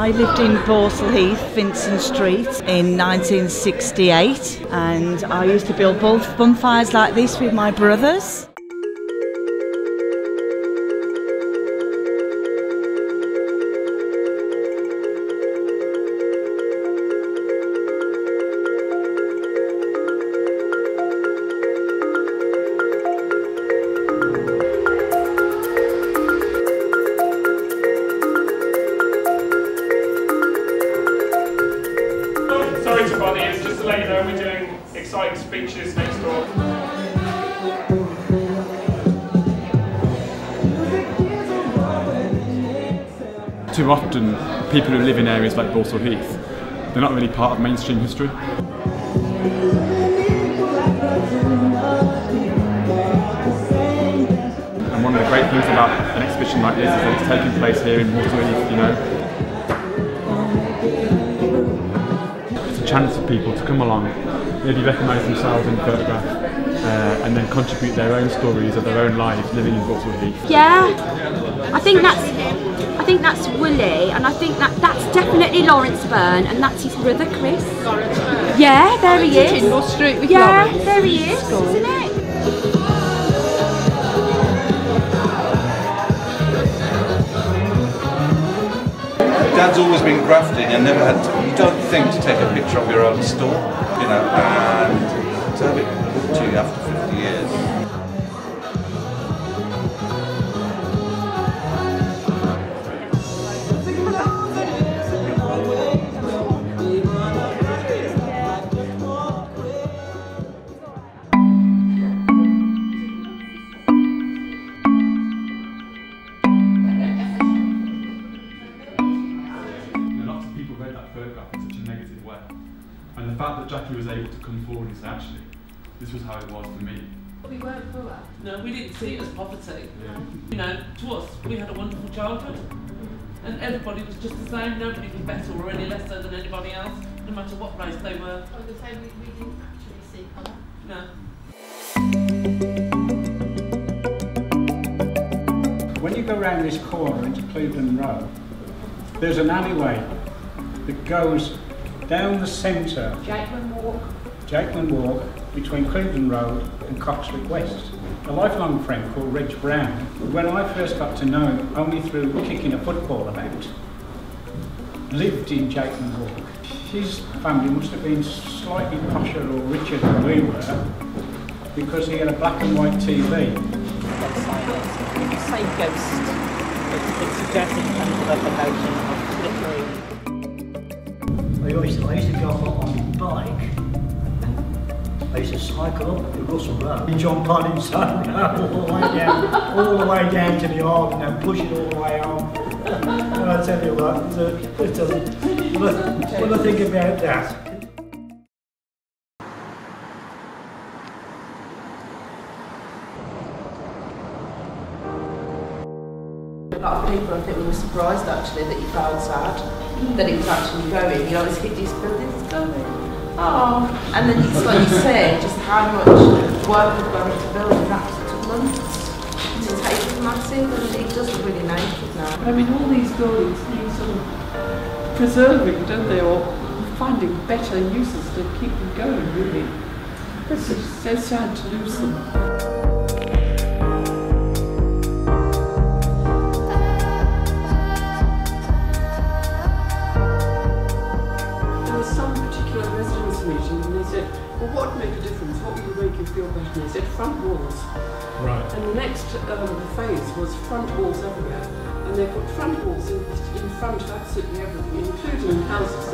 I lived in Balsall Heath, Vincent Street, in 1968, and I used to build bonfires like this with my brothers. Exciting speeches next door. Too often, people who live in areas like Balsall Heath, they're not really part of mainstream history. And one of the great things about an exhibition like this is that it's taking place here in Heath, you know. It's a chance for people to come along, maybe recognise themselves in the photograph, uh, and then contribute their own stories of their own lives living in Balsall Heath. Yeah, I think that's I think that's Willie, and I think that that's definitely Lawrence Byrne, and that's his brother Chris. Lawrence Byrne. Yeah, there he is. Tindal Street with yeah, Lawrence. there he is, isn't it? Dad's always been grafting and never had to, you don't think to take a picture of your own store, you know, and to have it to you after 50 years. Fact that Jackie was able to come forward and say, actually, this was how it was for me. We weren't poor. No, we didn't see it as poverty. Yeah. You know, to us, we had a wonderful childhood. And everybody was just the same. Nobody was better or any lesser than anybody else, no matter what race they were. I was going to say, we, we didn't actually see colour. No. When you go round this corner into Cleveland Road, there's an alleyway that goes down the centre, Jakeman Walk. Jakeman Walk, between Cleveland Road and Coxwick West. A lifelong friend called Reg Brown, when I first got to know him only through kicking a football about, lived in Jakeman Walk. His family must have been slightly posher or richer than we were because he had a black and white TV When you say ghost, it, it suggests in terms of a location of literary. I used, to, I used to go up on my bike. And I used to cycle up the Russell Road, jump on inside all the way down, all the way down to the Arb and then push it all the way home. and I tell you what, a, it's a, when I think about that, lot of people, I think, we were surprised actually that he felt sad that it was actually going. You know, his his building is going. Oh, and then it's like you say, just how much work had gone into building that. Took months to take it massive, and it doesn't really make it now. I mean, all these buildings need sort of preserving, don't they, or finding better uses to keep them going, really. It's so sad to lose them. You feel better? And they said, front walls. Right. And the next um, phase was front walls everywhere. And they put front walls in, in front of absolutely everything, including houses